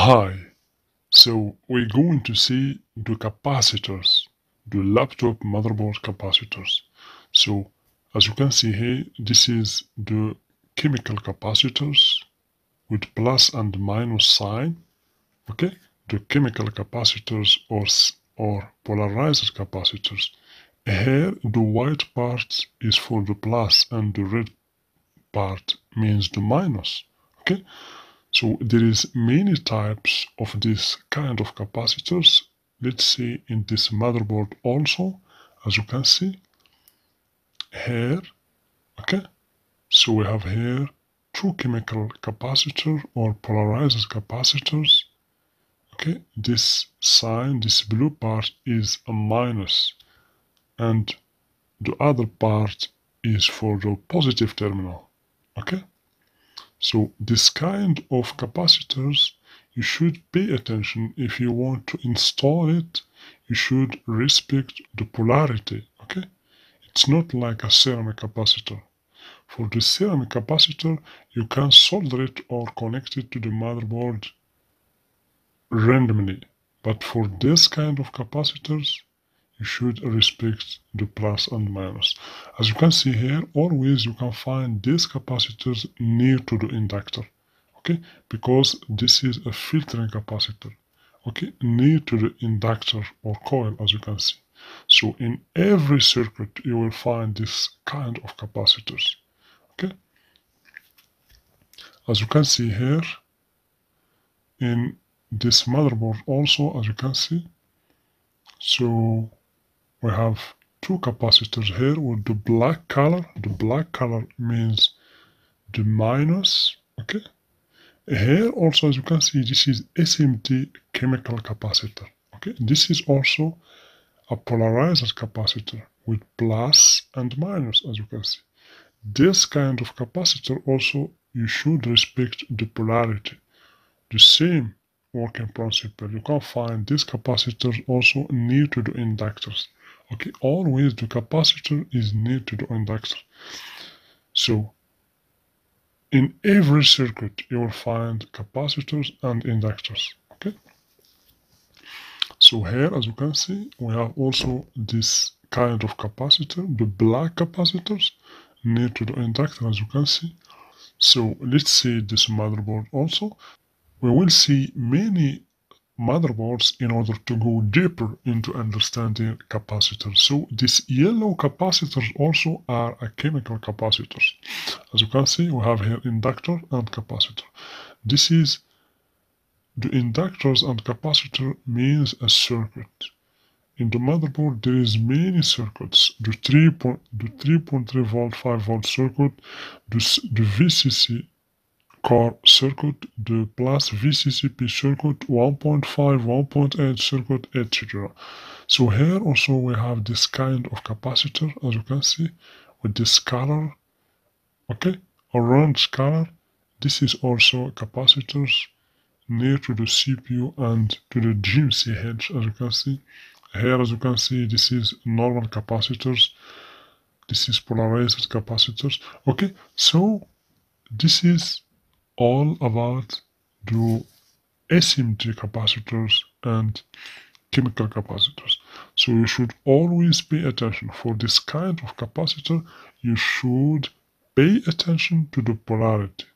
Hi, so we're going to see the capacitors, the laptop motherboard capacitors. So as you can see here, this is the chemical capacitors with plus and minus sign. Okay, the chemical capacitors or, or polarized capacitors. Here the white part is for the plus and the red part means the minus. Okay, so there is many types of this kind of capacitors. Let's see in this motherboard also, as you can see here. Okay, so we have here two chemical capacitor or polarized capacitors. Okay, this sign, this blue part is a minus, and the other part is for the positive terminal. Okay. So this kind of capacitors, you should pay attention if you want to install it. You should respect the polarity, okay? It's not like a ceramic capacitor. For the ceramic capacitor, you can solder it or connect it to the motherboard randomly. But for this kind of capacitors, you should respect the plus and minus. As you can see here, always you can find these capacitors near to the inductor, okay? Because this is a filtering capacitor, okay? Near to the inductor or coil, as you can see. So in every circuit, you will find this kind of capacitors, okay? As you can see here, in this motherboard also, as you can see, so we have two capacitors here with the black color. The black color means the minus, okay? Here also, as you can see, this is SMT chemical capacitor, okay? This is also a polarized capacitor with plus and minus, as you can see. This kind of capacitor also, you should respect the polarity. The same working principle. You can find these capacitors also near to the inductors okay always the capacitor is near to the inductor so in every circuit you will find capacitors and inductors okay? So here as you can see we have also this kind of capacitor the black capacitors near to the inductor as you can see. So let's see this motherboard also. We will see many motherboards in order to go deeper into understanding capacitors. So these yellow capacitors also are a chemical capacitors. As you can see, we have here inductor and capacitor. This is the inductors and capacitor means a circuit. In the motherboard, there is many circuits. The 3.3 volt, 5 volt circuit, the, the VCC core circuit, the plus VCCP circuit, 1.5, 1.8 circuit, etc. So here also we have this kind of capacitor, as you can see, with this color, okay, orange color. This is also capacitors near to the CPU and to the GMC head, as you can see. Here, as you can see, this is normal capacitors. This is polarized capacitors. Okay, so this is all about the SMD capacitors and chemical capacitors. So you should always pay attention for this kind of capacitor. You should pay attention to the polarity.